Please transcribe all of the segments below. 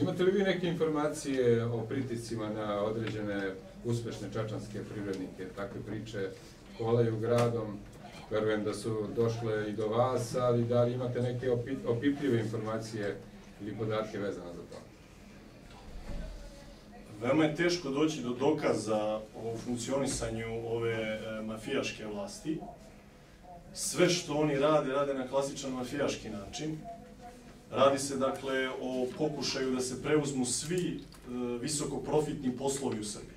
Imate li vi neke informacije o pritiscima na određene uspešne čačanske privrednike? Takve priče kolaju gradom, verujem da su došle i do vas, ali da li imate neke opipljive informacije ili podatke vezane za to? Veoma je teško doći do dokaza o funkcionisanju ove e, mafijaške vlasti. Sve što oni rade, rade na klasičan mafijaški način. Radi se dakle o pokušaju da se preuzmu svi e, visokoprofitni poslovi u Srbiji.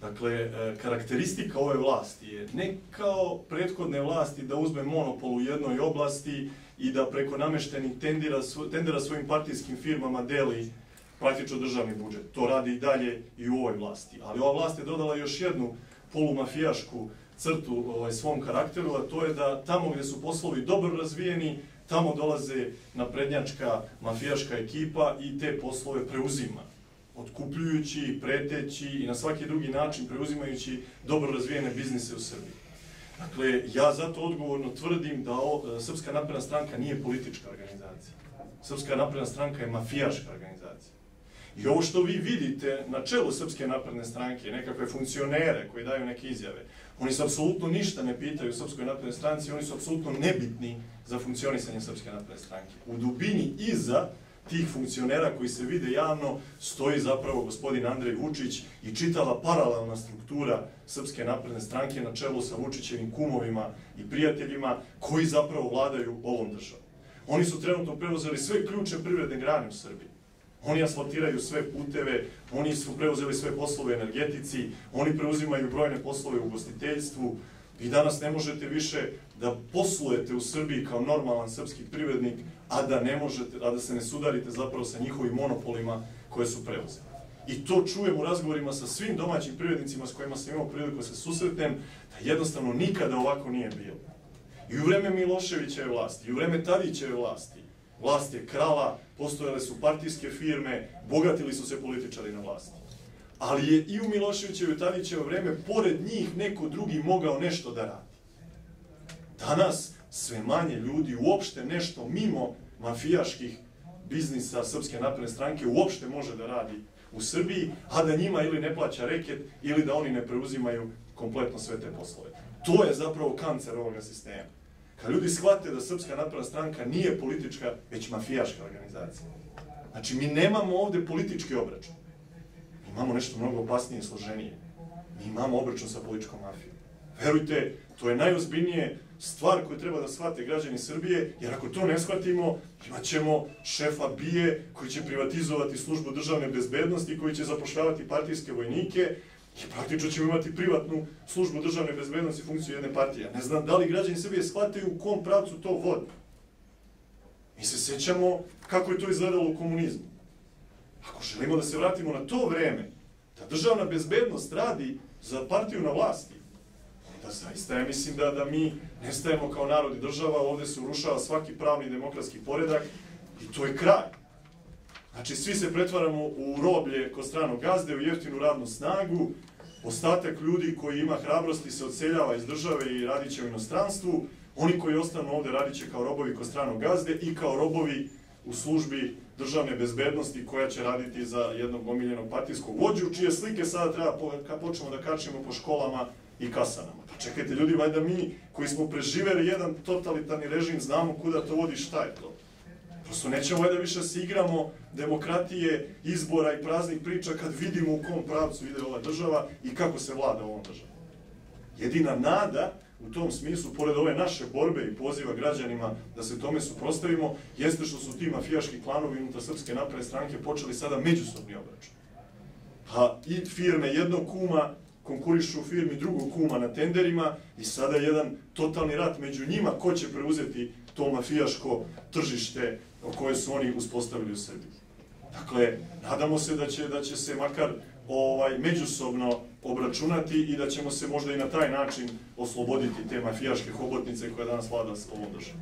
Dakle, e, karakteristika ove vlasti je ne kao prethodne vlasti da uzme monopol u jednoj oblasti i da preko nameštenih tendera, tendera svojim partijskim firmama deli praktično državni budžet. To radi i dalje i u ovoj vlasti. Ali ova vlast je dodala još jednu polumafijašku crtu ovaj, svom karakteru, a to je da tamo gde su poslovi dobro razvijeni, tamo dolaze naprednjačka mafijaška ekipa i te poslove preuzima otkupljujući, preteći i na svaki drugi način preuzimajući dobro razvijene biznise u Srbiji. Dakle, ja zato odgovorno tvrdim da o, Srpska napredna stranka nije politička organizacija. Srpska napredna stranka je mafijaška organizacija. I ovo što vi vidite na čelu Srpske napredne stranke, nekakve funkcionere koji daju neke izjave, oni se apsolutno ništa ne pitaju u Srpskoj napredne stranci, oni su apsolutno nebitni za funkcionisanje Srpske napredne stranke. U dubini iza tih funkcionera koji se vide javno stoji zapravo gospodin Andrej Vučić i čitava paralelna struktura Srpske napredne stranke na čelu sa Vučićevim kumovima i prijateljima koji zapravo vladaju ovom državom. Oni su trenutno preuzeli sve ključne privredne grane u Srbiji. Oni asfaltiraju sve puteve, oni su preuzeli sve poslove u energetici, oni preuzimaju brojne poslove u ugostiteljstvu. Vi danas ne možete više da poslujete u Srbiji kao normalan srpski privrednik, a da ne možete, a da se ne sudarite zapravo sa njihovim monopolima koje su preuzeli. I to čujem u razgovorima sa svim domaćim privrednicima s kojima sam imao priliku da se susretem, da jednostavno nikada ovako nije bilo. I u vreme Miloševićeve vlasti, i u vreme Tadićeve vlasti, vlast je krala, postojale su partijske firme, bogatili su se političari na vlasti. Ali je i u Miloševićevo i Tadićevo vreme, pored njih, neko drugi mogao nešto da radi. Danas sve manje ljudi uopšte nešto mimo mafijaških biznisa Srpske napredne stranke uopšte može da radi u Srbiji, a da njima ili ne plaća reket ili da oni ne preuzimaju kompletno sve te poslove. To je zapravo kancer ovoga sistema. Kad ljudi shvate da Srpska napredna stranka nije politička, već mafijaška organizacija. Znači, mi nemamo ovde politički obračun. Mi imamo nešto mnogo opasnije i složenije. Mi imamo obračun sa političkom mafijom. Verujte, to je najozbiljnije stvar koju treba da shvate građani Srbije, jer ako to ne shvatimo, imaćemo šefa BIE koji će privatizovati službu državne bezbednosti, koji će zapošljavati partijske vojnike, i praktično ćemo imati privatnu službu državne bezbednosti i funkciju jedne partije. Ne znam da li građani Srbije shvataju u kom pravcu to vodi. Mi se sećamo kako je to izgledalo u komunizmu. Ako želimo da se vratimo na to vreme, da državna bezbednost radi za partiju na vlasti, da zaista ja mislim da, da mi nestajemo kao narod i država, ovde se urušava svaki pravni demokratski poredak i to je kraj. Znači, svi se pretvaramo u roblje kod stranog gazde, u jeftinu radnu snagu, ostatak ljudi koji ima hrabrosti se odseljava iz države i radit će u inostranstvu, oni koji ostanu ovde radit će kao robovi kod stranog gazde i kao robovi u službi državne bezbednosti koja će raditi za jednog omiljenog partijskog vođu, čije slike sada treba po, počnemo da kačimo po školama i kasanama. Pa čekajte ljudi, valjda mi koji smo preživeli jedan totalitarni režim znamo kuda to vodi, šta je to? Prosto nećemo valjda više da se igramo demokratije, izbora i praznih priča kad vidimo u kom pravcu ide ova država i kako se vlada ovom državom. Jedina nada u tom smislu, pored ove naše borbe i poziva građanima da se tome suprostavimo, jeste što su ti mafijaški klanovi unutar Srpske napredne stranke počeli sada međusobni obračun. Pa i firme jednog kuma konkurišu u firmi drugog kuma na tenderima i sada je jedan totalni rat među njima ko će preuzeti to mafijaško tržište koje su oni uspostavili u Srbiji. Dakle, nadamo se da će, da će se makar ovaj, međusobno obračunati i da ćemo se možda i na taj način osloboditi te mafijaške hobotnice koje danas vlada s ovom državom.